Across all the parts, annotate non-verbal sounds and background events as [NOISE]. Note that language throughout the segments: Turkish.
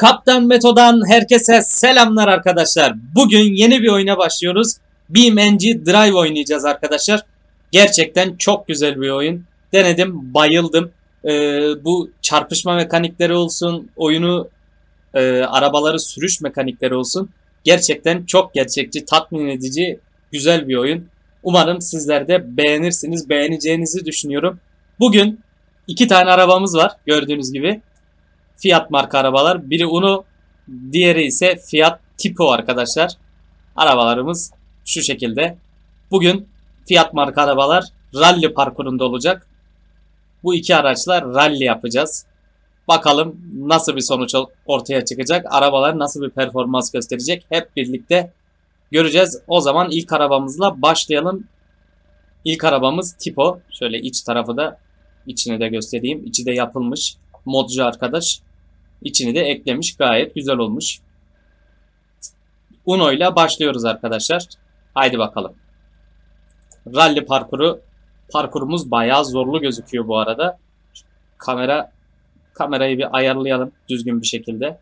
Kaptan Meto'dan herkese selamlar arkadaşlar. Bugün yeni bir oyuna başlıyoruz. BeamNG Drive oynayacağız arkadaşlar. Gerçekten çok güzel bir oyun. Denedim, bayıldım. Ee, bu çarpışma mekanikleri olsun, oyunu e, arabaları sürüş mekanikleri olsun. Gerçekten çok gerçekçi, tatmin edici, güzel bir oyun. Umarım sizler de beğenirsiniz, beğeneceğinizi düşünüyorum. Bugün iki tane arabamız var gördüğünüz gibi. Fiat marka arabalar. Biri Uno, diğeri ise Fiat Tipo arkadaşlar. Arabalarımız şu şekilde. Bugün Fiat marka arabalar rally parkurunda olacak. Bu iki araçla rally yapacağız. Bakalım nasıl bir sonuç ortaya çıkacak. Arabalar nasıl bir performans gösterecek. Hep birlikte göreceğiz. O zaman ilk arabamızla başlayalım. İlk arabamız Tipo. Şöyle iç tarafı da içini de göstereyim. İçi de yapılmış. Modcu arkadaş. İçini de eklemiş. Gayet güzel olmuş. Uno ile başlıyoruz arkadaşlar. Haydi bakalım. Rally parkuru parkurumuz bayağı zorlu gözüküyor bu arada. Kamera kamerayı bir ayarlayalım düzgün bir şekilde.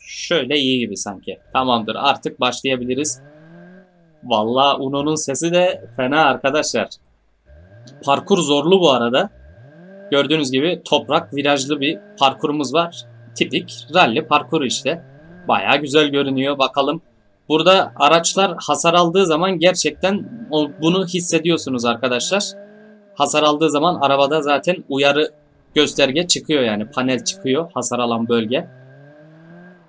Şöyle iyi gibi sanki. Tamamdır artık başlayabiliriz. Vallahi Uno'nun sesi de fena arkadaşlar. Parkur zorlu bu arada. Gördüğünüz gibi toprak virajlı bir parkurumuz var. Tipik rally parkuru işte. Baya güzel görünüyor. Bakalım. Burada araçlar hasar aldığı zaman gerçekten bunu hissediyorsunuz arkadaşlar. Hasar aldığı zaman arabada zaten uyarı gösterge çıkıyor yani panel çıkıyor hasar alan bölge.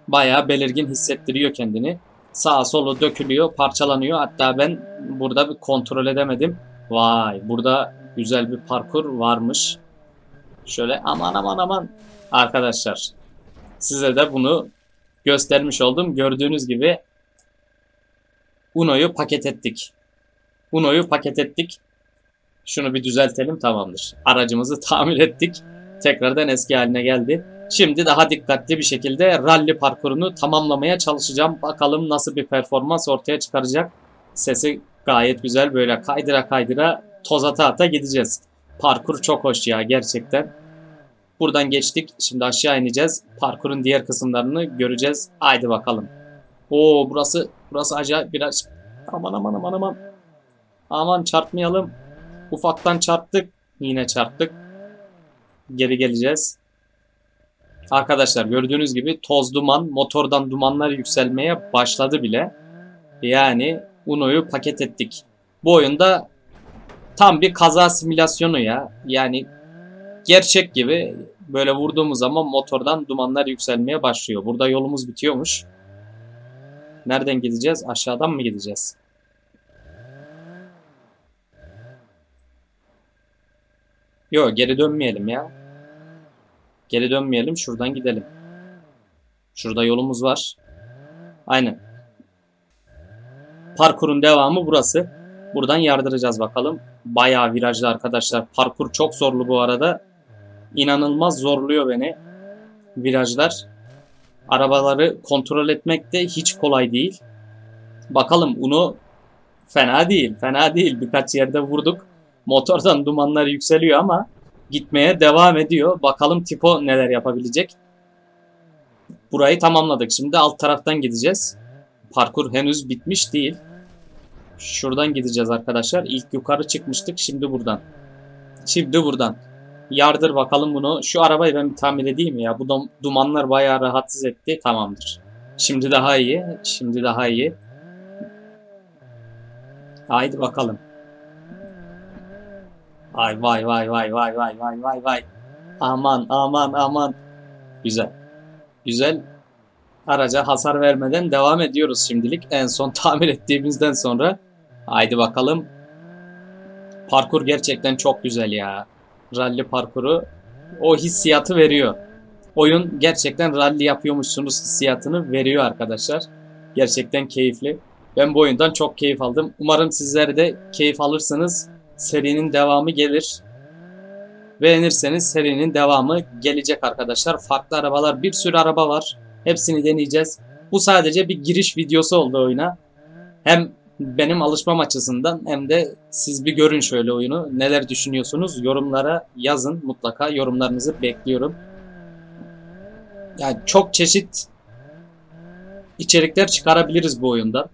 Baya belirgin hissettiriyor kendini. Sağa solu dökülüyor, parçalanıyor. Hatta ben burada bir kontrol edemedim. Vay burada güzel bir parkur varmış. Şöyle aman aman aman arkadaşlar size de bunu göstermiş oldum. Gördüğünüz gibi Uno'yu paket ettik. Uno'yu paket ettik. Şunu bir düzeltelim tamamdır. Aracımızı tamir ettik. Tekrardan eski haline geldi. Şimdi daha dikkatli bir şekilde rally parkurunu tamamlamaya çalışacağım. Bakalım nasıl bir performans ortaya çıkaracak. Sesi gayet güzel böyle kaydıra kaydıra toz ata ata gideceğiz. Parkur çok hoş ya gerçekten. Buradan geçtik. Şimdi aşağı ineceğiz. Parkurun diğer kısımlarını göreceğiz. Haydi bakalım. Oo burası burası acayip biraz. Aman aman aman aman. Aman çarpmayalım. Ufaktan çarptık. Yine çarptık. Geri geleceğiz. Arkadaşlar gördüğünüz gibi toz duman, motordan dumanlar yükselmeye başladı bile. Yani Uno'yu paket ettik. Bu oyunda tam bir kaza simülasyonu ya. Yani gerçek gibi böyle vurduğumuz zaman motordan dumanlar yükselmeye başlıyor. Burada yolumuz bitiyormuş. Nereden gideceğiz? Aşağıdan mı gideceğiz? Yok geri dönmeyelim ya. Geri dönmeyelim. Şuradan gidelim. Şurada yolumuz var. Aynen. Parkurun devamı burası. Buradan yardıracağız bakalım. Bayağı virajlı arkadaşlar. Parkur çok zorlu bu arada. İnanılmaz zorluyor beni. Virajlar. Arabaları kontrol etmek de hiç kolay değil. Bakalım Uno fena değil. Fena değil. Birkaç yerde vurduk. Motordan dumanlar yükseliyor ama gitmeye devam ediyor. Bakalım Tipo neler yapabilecek. Burayı tamamladık. Şimdi alt taraftan gideceğiz. Parkur henüz bitmiş değil. Şuradan gideceğiz arkadaşlar. İlk yukarı çıkmıştık. Şimdi buradan. Şimdi buradan. Yardır bakalım bunu. Şu arabayı ben bir tamir edeyim ya. Bu dumanlar bayağı rahatsız etti. Tamamdır. Şimdi daha iyi. Şimdi daha iyi. Haydi bakalım. Ay vay vay vay vay vay vay vay vay. Aman aman aman. Güzel. Güzel. Araca hasar vermeden devam ediyoruz şimdilik. En son [LAUGHS] tamir ettiğimizden sonra. Haydi bakalım. Parkur gerçekten çok güzel ya. Rally parkuru o hissiyatı veriyor. Oyun gerçekten rally yapıyormuşsunuz hissiyatını veriyor arkadaşlar. Gerçekten keyifli. Ben bu oyundan çok keyif aldım. Umarım sizler de keyif alırsınız. Serinin devamı gelir. Beğenirseniz serinin devamı gelecek arkadaşlar. Farklı arabalar, bir sürü araba var. Hepsini deneyeceğiz. Bu sadece bir giriş videosu oldu oyuna. Hem benim alışmam açısından hem de siz bir görün şöyle oyunu. Neler düşünüyorsunuz? Yorumlara yazın mutlaka. Yorumlarınızı bekliyorum. Yani çok çeşit içerikler çıkarabiliriz bu oyundan.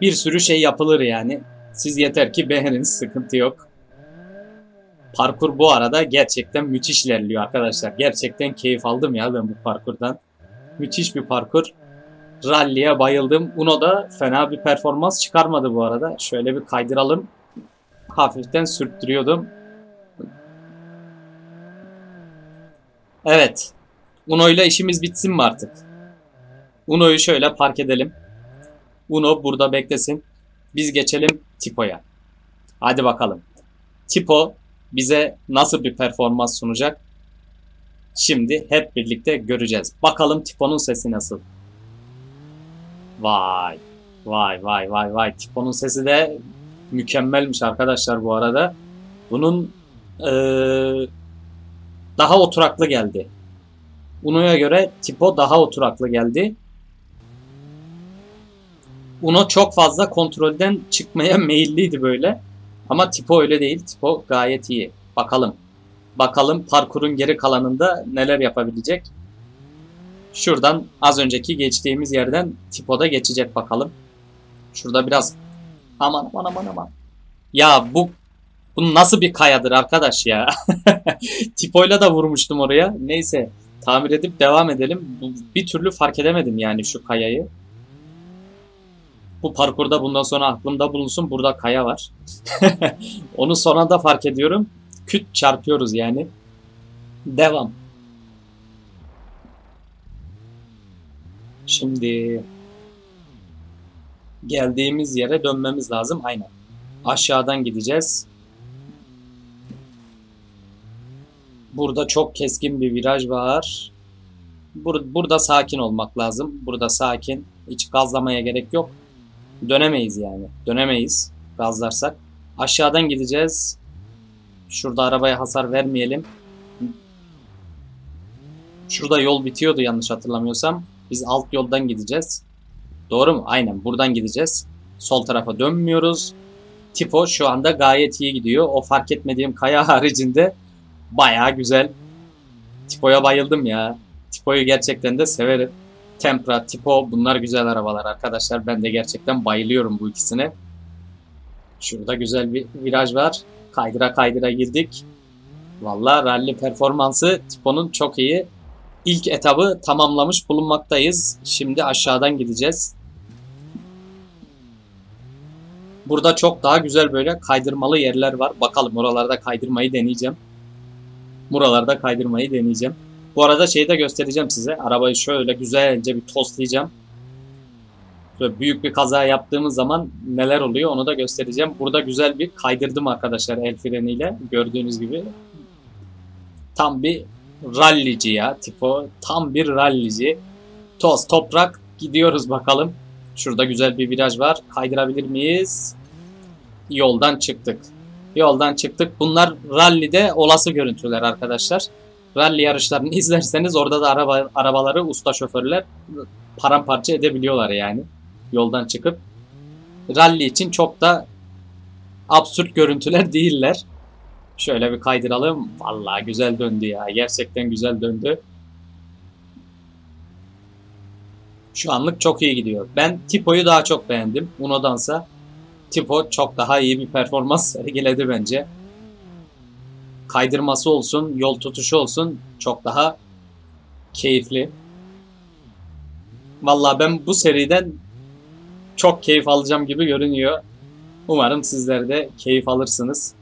Bir sürü şey yapılır yani. Siz yeter ki beğenin, sıkıntı yok. Parkur bu arada gerçekten müthiş ilerliyor arkadaşlar. Gerçekten keyif aldım ya ben bu parkurdan. Müthiş bir parkur. Rally'e bayıldım. Uno da fena bir performans çıkarmadı bu arada. Şöyle bir kaydıralım. Hafiften sürttürüyordum. Evet. Uno ile işimiz bitsin mi artık? Uno'yu şöyle park edelim. Uno burada beklesin. Biz geçelim Tipo'ya. Hadi bakalım. Tipo bize nasıl bir performans sunacak? Şimdi hep birlikte göreceğiz. Bakalım Tipo'nun sesi nasıl? Vay. Vay vay vay vay. Tipo'nun sesi de mükemmelmiş arkadaşlar bu arada. Bunun ee, daha oturaklı geldi. Uno'ya göre Tipo daha oturaklı geldi. Uno çok fazla kontrolden çıkmaya [LAUGHS] meyilliydi böyle. Ama Tipo öyle değil. Tipo gayet iyi. Bakalım. Bakalım parkurun geri kalanında neler yapabilecek. Şuradan az önceki geçtiğimiz yerden Tipo da geçecek bakalım. Şurada biraz aman aman aman aman. Ya bu bu nasıl bir kayadır arkadaş ya. [LAUGHS] Tipo'yla da vurmuştum oraya. Neyse tamir edip devam edelim. Bir türlü fark edemedim yani şu kayayı. Bu parkurda bundan sonra aklımda bulunsun. Burada kaya var. [LAUGHS] Onu sonra da fark ediyorum. Küt çarpıyoruz yani. Devam. Şimdi geldiğimiz yere dönmemiz lazım. Aynen. Aşağıdan gideceğiz. Burada çok keskin bir viraj var. Bur burada sakin olmak lazım. Burada sakin. Hiç gazlamaya gerek yok. Dönemeyiz yani. Dönemeyiz gazlarsak. Aşağıdan gideceğiz. Şurada arabaya hasar vermeyelim. Şurada yol bitiyordu yanlış hatırlamıyorsam. Biz alt yoldan gideceğiz. Doğru mu? Aynen buradan gideceğiz. Sol tarafa dönmüyoruz. Tipo şu anda gayet iyi gidiyor. O fark etmediğim kaya [LAUGHS] haricinde baya güzel. Tipo'ya bayıldım ya. Tipo'yu gerçekten de severim. Tempra, Tipo bunlar güzel arabalar arkadaşlar. Ben de gerçekten bayılıyorum bu ikisine. Şurada güzel bir viraj var. Kaydıra kaydıra girdik. Valla rally performansı Tipo'nun çok iyi. İlk etabı tamamlamış bulunmaktayız. Şimdi aşağıdan gideceğiz. Burada çok daha güzel böyle kaydırmalı yerler var. Bakalım oralarda kaydırmayı deneyeceğim. Buralarda kaydırmayı deneyeceğim. Bu arada şeyi de göstereceğim size. Arabayı şöyle güzelce bir tostlayacağım. Böyle büyük bir kaza yaptığımız zaman neler oluyor onu da göstereceğim. Burada güzel bir kaydırdım arkadaşlar el freniyle. Gördüğünüz gibi. Tam bir rallici ya. Tipo tam bir rallici. Toz toprak gidiyoruz bakalım. Şurada güzel bir viraj var. Kaydırabilir miyiz? Yoldan çıktık. Yoldan çıktık. Bunlar rallide olası görüntüler arkadaşlar. Rally yarışlarını [LAUGHS] izlerseniz orada da araba, arabaları usta şoförler paramparça edebiliyorlar yani. Yoldan çıkıp. Rally için çok da absürt görüntüler [LAUGHS] değiller. Şöyle bir kaydıralım. Vallahi güzel döndü ya. Gerçekten güzel döndü. Şu anlık çok iyi gidiyor. Ben Tipo'yu daha çok beğendim. Uno'dansa Tipo çok daha iyi bir performans [LAUGHS] sergiledi bence. Kaydırması olsun, yol tutuşu olsun çok daha keyifli. Vallahi ben bu seriden çok keyif alacağım gibi görünüyor. Umarım sizler de keyif alırsınız.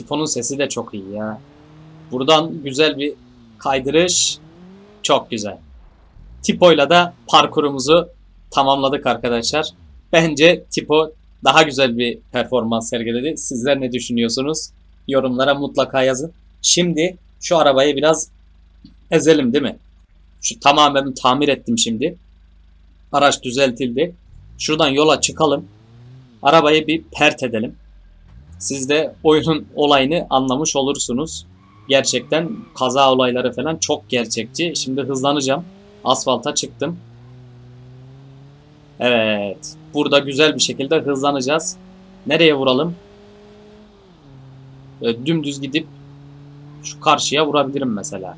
Tipo'nun sesi de çok iyi ya. Buradan güzel bir kaydırış. Çok güzel. Tipo'yla da parkurumuzu tamamladık arkadaşlar. Bence Tipo daha güzel bir performans sergiledi. Sizler ne düşünüyorsunuz? Yorumlara mutlaka yazın. Şimdi şu arabayı biraz ezelim değil mi? Şu tamamen tamir ettim şimdi. Araç düzeltildi. Şuradan yola çıkalım. Arabayı bir pert edelim. Siz de oyunun olayını anlamış olursunuz. Gerçekten kaza olayları falan çok gerçekçi. Şimdi hızlanacağım. Asfalta çıktım. Evet. Burada güzel bir şekilde hızlanacağız. Nereye vuralım? Böyle dümdüz gidip şu karşıya vurabilirim mesela.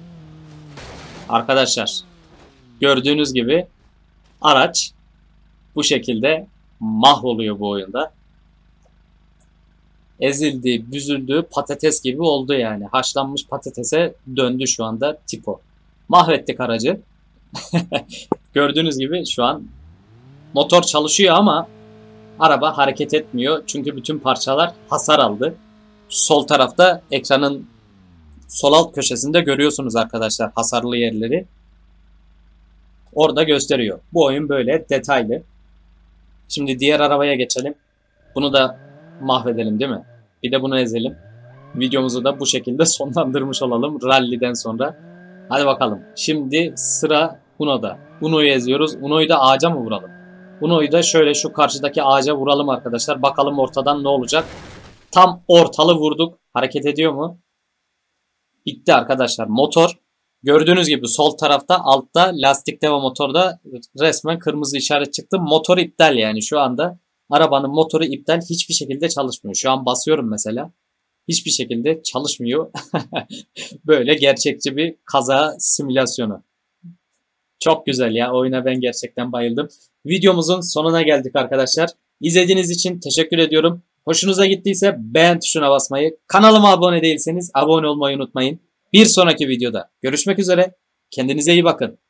Arkadaşlar gördüğünüz gibi araç bu şekilde mahvoluyor bu oyunda. Ezildi, büzüldü, patates gibi oldu yani. Haşlanmış patatese döndü şu anda tipo. Mahvettik aracı. [LAUGHS] Gördüğünüz gibi şu an motor çalışıyor ama araba hareket etmiyor. Çünkü bütün parçalar hasar aldı. Sol tarafta ekranın sol alt köşesinde görüyorsunuz arkadaşlar hasarlı yerleri. Orada gösteriyor. Bu oyun böyle detaylı. Şimdi diğer arabaya geçelim. Bunu da mahvedelim değil mi? Bir de bunu ezelim. Videomuzu da bu şekilde [LAUGHS] sonlandırmış olalım ralliden sonra. Hadi bakalım. Şimdi sıra Uno'da. Uno'yu eziyoruz. Uno'yu da ağaca mı vuralım? Uno'yu da şöyle şu karşıdaki ağaca vuralım arkadaşlar. Bakalım ortadan ne olacak. Tam ortalı vurduk. Hareket ediyor mu? Bitti arkadaşlar. Motor gördüğünüz gibi sol tarafta altta lastikte ve motorda resmen kırmızı işaret çıktı. Motor iptal yani şu anda arabanın motoru iptal hiçbir şekilde çalışmıyor. Şu an basıyorum mesela. Hiçbir şekilde çalışmıyor. [LAUGHS] Böyle gerçekçi bir kaza simülasyonu. Çok güzel ya. Oyuna ben gerçekten bayıldım. Videomuzun sonuna geldik arkadaşlar. İzlediğiniz için teşekkür ediyorum. Hoşunuza gittiyse beğen tuşuna basmayı, kanalıma abone değilseniz abone olmayı unutmayın. Bir sonraki videoda görüşmek üzere. Kendinize iyi bakın.